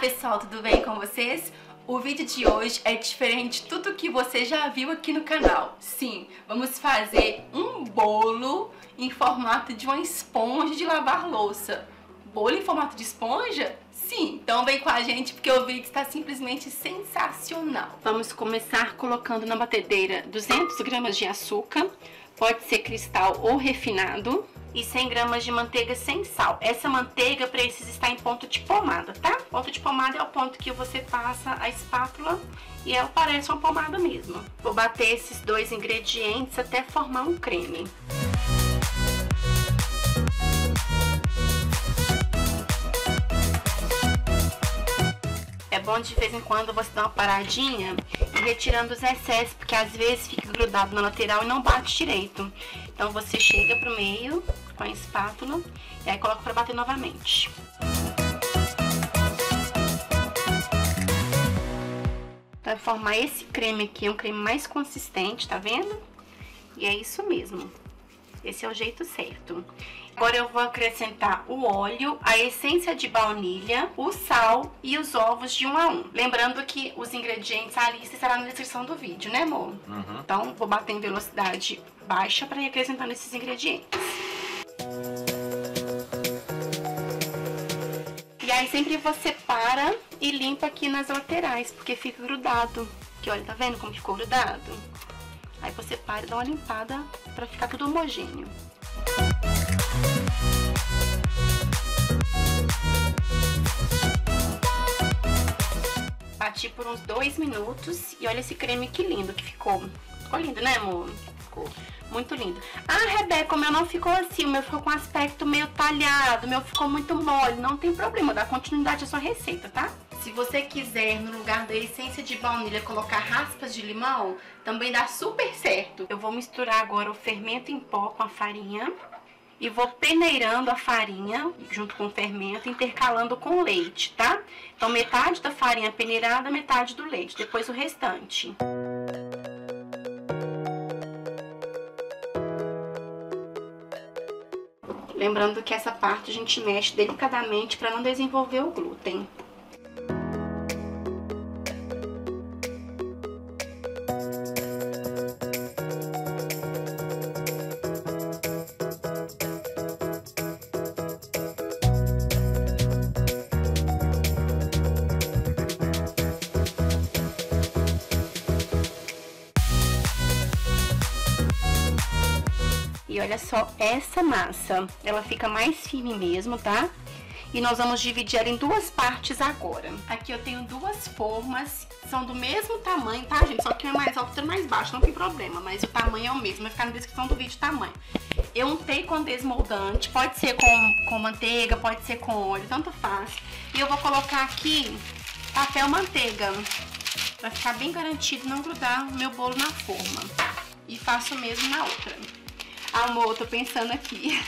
pessoal, tudo bem com vocês? O vídeo de hoje é diferente de tudo que você já viu aqui no canal. Sim, vamos fazer um bolo em formato de uma esponja de lavar louça. Bolo em formato de esponja? Sim, então vem com a gente porque o vídeo está simplesmente sensacional. Vamos começar colocando na batedeira 200 gramas de açúcar, pode ser cristal ou refinado e 100 gramas de manteiga sem sal. Essa manteiga precisa estar em ponto de pomada, tá? Ponto de pomada é o ponto que você passa a espátula e ela parece uma pomada mesmo. Vou bater esses dois ingredientes até formar um creme. É bom de vez em quando você dar uma paradinha e retirando os excessos, porque às vezes fica grudado na lateral e não bate direito. Então você chega pro meio com a espátula e aí coloca para bater novamente. Vai formar esse creme aqui, um creme mais consistente, tá vendo? E é isso mesmo. Esse é o jeito certo. Agora eu vou acrescentar o óleo, a essência de baunilha, o sal e os ovos de um a um. Lembrando que os ingredientes, a lista estará na descrição do vídeo, né amor? Uhum. Então vou bater em velocidade baixa para ir acrescentando esses ingredientes. Aí sempre você para e limpa aqui nas laterais, porque fica grudado. Que olha, tá vendo como ficou grudado? Aí você para e dá uma limpada para ficar tudo homogêneo. Bati por uns dois minutos e olha esse creme que lindo que ficou. Ficou lindo, né, amor? Ficou. Muito lindo. Ah, Rebeca, o meu não ficou assim, o meu ficou com aspecto meio talhado, o meu ficou muito mole. Não tem problema, dá continuidade à sua receita, tá? Se você quiser, no lugar da essência de baunilha, colocar raspas de limão, também dá super certo. Eu vou misturar agora o fermento em pó com a farinha e vou peneirando a farinha junto com o fermento, intercalando com o leite, tá? Então, metade da farinha peneirada, metade do leite, depois o restante. Lembrando que essa parte a gente mexe delicadamente para não desenvolver o glúten. E olha só essa massa, ela fica mais firme mesmo, tá? E nós vamos dividir ela em duas partes agora. Aqui eu tenho duas formas, são do mesmo tamanho, tá, gente? Só que uma é mais alta e outra mais baixa, não tem problema. Mas o tamanho é o mesmo, vai ficar na descrição do vídeo o tamanho. Eu untei com desmoldante, pode ser com, com manteiga, pode ser com óleo, tanto faz. E eu vou colocar aqui papel manteiga, pra ficar bem garantido não grudar o meu bolo na forma. E faço o mesmo na outra. Amor, tô pensando aqui.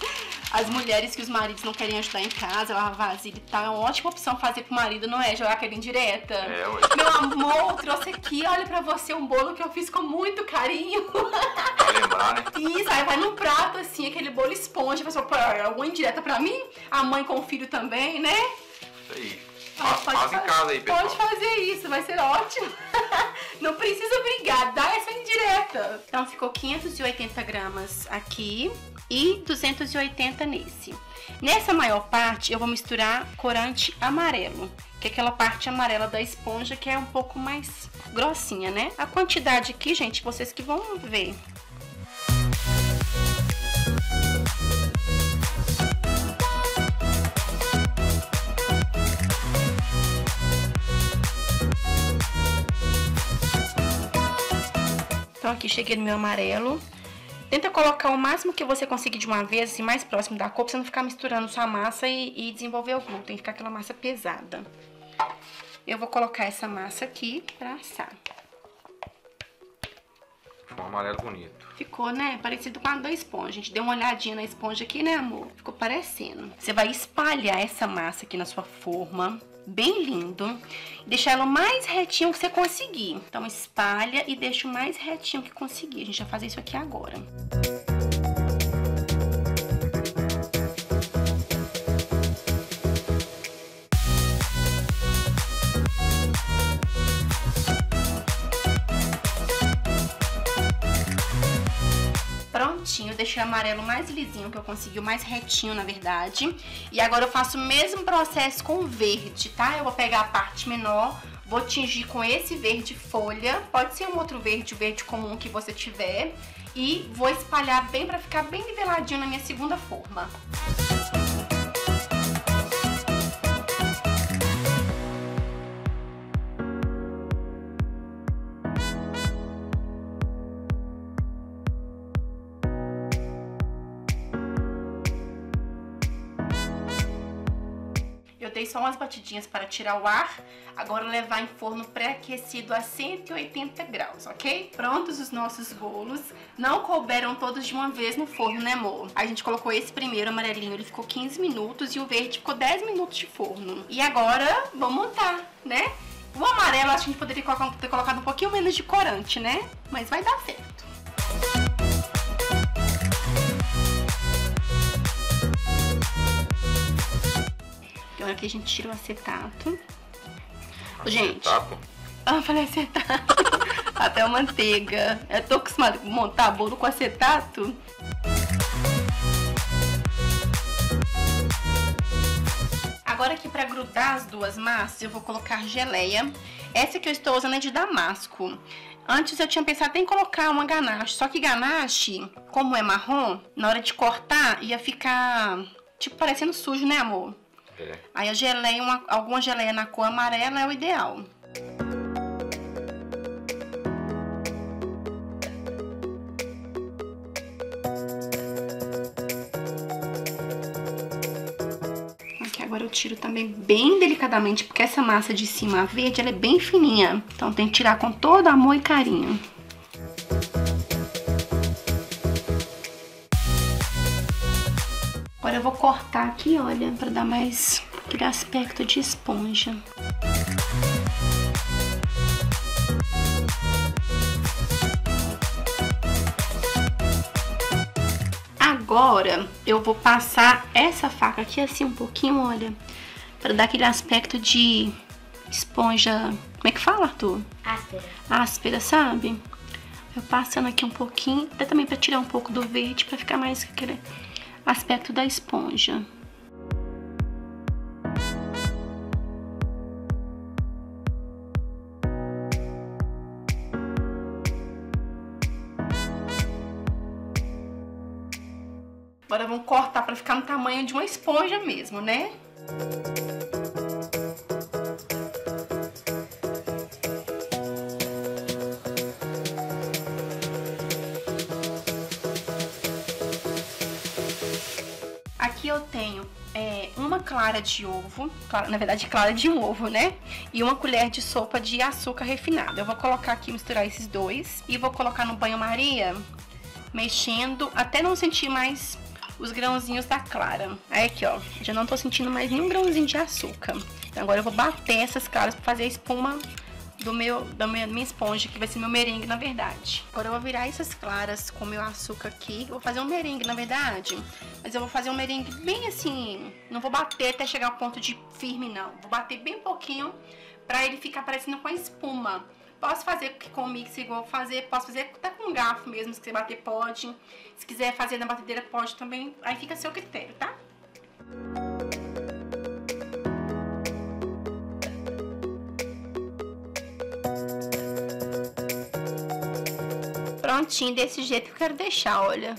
As mulheres que os maridos não querem ajudar em casa, lavar vasilha e tal, é uma ótima opção fazer pro marido, não é? Jogar aquela indireta. É, ué. Meu amor, trouxe aqui, olha pra você um bolo que eu fiz com muito carinho. Pra lembrar, né? Isso, aí vai num prato assim, aquele bolo esponja, pessoal, alguma indireta pra mim? A mãe com o filho também, né? Isso aí. Faz, faz em casa aí, pessoal. Pode fazer isso, vai ser ótimo. Não precisa brigar, dá essa indireta. Então ficou 580 gramas aqui e 280 nesse. Nessa maior parte eu vou misturar corante amarelo, que é aquela parte amarela da esponja que é um pouco mais grossinha, né? A quantidade aqui, gente, vocês que vão ver. Então aqui cheguei no meu amarelo. Tenta colocar o máximo que você conseguir de uma vez, assim, mais próximo da cor, pra você não ficar misturando sua massa e, e desenvolver o glúten, ficar aquela massa pesada. Eu vou colocar essa massa aqui pra assar. Ficou um amarelo bonito. Ficou, né? Parecido com a da esponja. A gente deu uma olhadinha na esponja aqui, né, amor? Ficou parecendo. Você vai espalhar essa massa aqui na sua forma bem lindo. Deixar ela o mais retinho que você conseguir. Então, espalha e deixa o mais retinho que conseguir. A gente vai fazer isso aqui agora. Eu deixei o amarelo mais lisinho que eu consegui, o mais retinho, na verdade. E agora eu faço o mesmo processo com o verde, tá? Eu vou pegar a parte menor, vou tingir com esse verde folha, pode ser um outro verde, o verde comum que você tiver. E vou espalhar bem pra ficar bem niveladinho na minha segunda forma. Música só umas batidinhas para tirar o ar. Agora levar em forno pré-aquecido a 180 graus, ok? Prontos os nossos bolos. Não couberam todos de uma vez no forno, né, amor? A gente colocou esse primeiro amarelinho, ele ficou 15 minutos e o verde ficou 10 minutos de forno. E agora, vamos montar, né? O amarelo acho que a gente poderia ter colocado um pouquinho menos de corante, né? Mas vai dar certo. Agora que a gente tira o acetato. acetato. Gente. Ah, falei acetato. Papel manteiga. Eu tô acostumada a montar bolo com acetato. Agora aqui para grudar as duas massas, eu vou colocar geleia. Essa que eu estou usando é de damasco. Antes eu tinha pensado em colocar uma ganache, só que ganache, como é marrom, na hora de cortar ia ficar tipo parecendo sujo, né amor? É. Aí a geleia, uma, alguma geleia na cor amarela é o ideal. Agora eu tiro também bem delicadamente, porque essa massa de cima verde, ela é bem fininha. Então tem que tirar com todo amor e carinho. Aqui, olha, para dar mais aquele aspecto de esponja. Agora eu vou passar essa faca aqui assim um pouquinho, olha, para dar aquele aspecto de esponja, como é que fala, Arthur? Áspera. Áspera, sabe? Eu passando aqui um pouquinho, até também para tirar um pouco do verde, para ficar mais aquele aspecto da esponja. Cortar para ficar no tamanho de uma esponja mesmo, né? Aqui eu tenho é, uma clara de ovo, na verdade clara de um ovo, né? E uma colher de sopa de açúcar refinado. Eu vou colocar aqui, misturar esses dois e vou colocar no banho-maria, mexendo até não sentir mais os grãozinhos da clara. Aí aqui, ó, já não tô sentindo mais nenhum grãozinho de açúcar. Então agora eu vou bater essas claras pra fazer a espuma do meu, da minha, minha esponja, que vai ser meu merengue, na verdade. Agora eu vou virar essas claras com meu açúcar aqui. Vou fazer um merengue, na verdade. Mas eu vou fazer um merengue bem assim... Não vou bater até chegar ao ponto de firme, não. Vou bater bem pouquinho pra ele ficar parecendo com a espuma. Posso fazer com mix igual fazer, posso fazer até com garfo mesmo, se quiser bater pode. Se quiser fazer na batedeira pode também, aí fica a seu critério, tá? Prontinho, desse jeito que eu quero deixar, olha.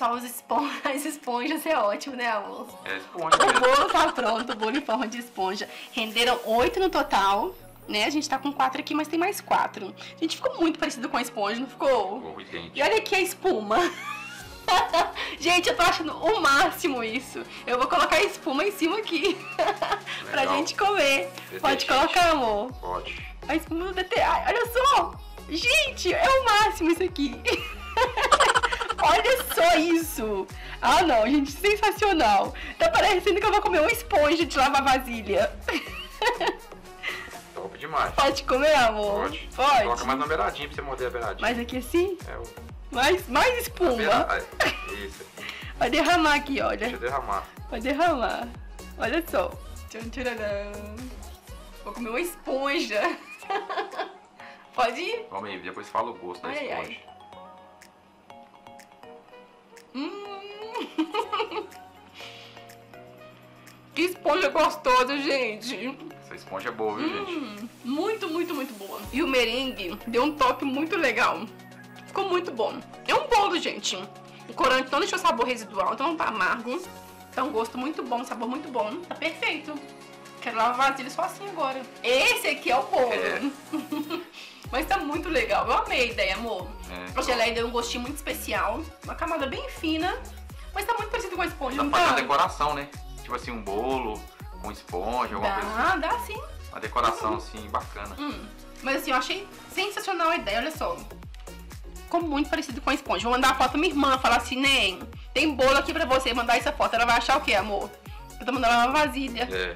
Pessoal, as esponjas, as esponjas é ótimo, né, amor? É esponja. O bolo tá pronto, o bolo em forma de esponja. Renderam oito no total, né? A gente tá com quatro aqui, mas tem mais quatro. A gente ficou muito parecido com a esponja, não ficou? Ficou idêntico. E olha aqui a espuma. gente, eu tô achando o máximo isso. Eu vou colocar a espuma em cima aqui. pra gente comer. Pode colocar, amor? Pode. A espuma do DT. Olha só! Gente, é o máximo isso aqui. Olha só isso! Ah, não, gente, sensacional! Tá parecendo que eu vou comer uma esponja de lavar vasilha. Top demais. Pode comer, amor? Pode. Pode. Coloca mais uma beiradinha pra você morder a beiradinha. Mais aqui assim? É, o... mais, mais espuma. Isso. Vai derramar aqui, olha. Deixa eu derramar. Vai derramar. Olha só. Tchan, tcharam. Vou comer uma esponja. Pode ir? Vamos aí, depois fala o gosto da esponja. Ai. Que esponja gostosa, gente. Essa esponja é boa, viu, hum, gente? Muito, muito, muito boa. E o merengue deu um toque muito legal. Ficou muito bom. É um bolo, gente. O corante não deixou sabor residual, então não tá amargo. Então, gosto muito bom, sabor muito bom. Tá perfeito. Quero lavar vasilha só assim agora. Esse aqui é o bolo. É. Mas tá muito legal. Eu amei a ideia, amor. É, a geleia deu um gostinho muito especial. Uma camada bem fina. Mas tá muito parecido com a esponja. Dá pra fazer decoração, né? Tipo assim, um bolo com esponja, alguma dá, coisa assim. Dá, sim. Uma decoração, assim, bacana. Hum. Mas assim, eu achei sensacional a ideia, olha só. Ficou muito parecido com a esponja. Vou mandar a foto pra minha irmã, falar assim, nem tem bolo aqui pra você, mandar essa foto. Ela vai achar o quê, amor? Eu tô mandando uma vasilha. É.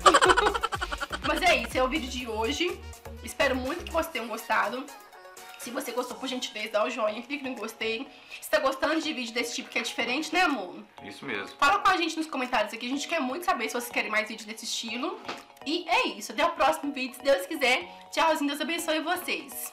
Mas é isso, é o vídeo de hoje. Espero muito que vocês tenham gostado. Se você gostou, por gentileza, dá o joinha, clique no gostei. Se tá gostando de vídeo desse tipo que é diferente, né, amor? Isso mesmo. Fala com a gente nos comentários aqui. A gente quer muito saber se vocês querem mais vídeos desse estilo. E é isso. Até o próximo vídeo, se Deus quiser. Tchauzinho, Deus abençoe vocês.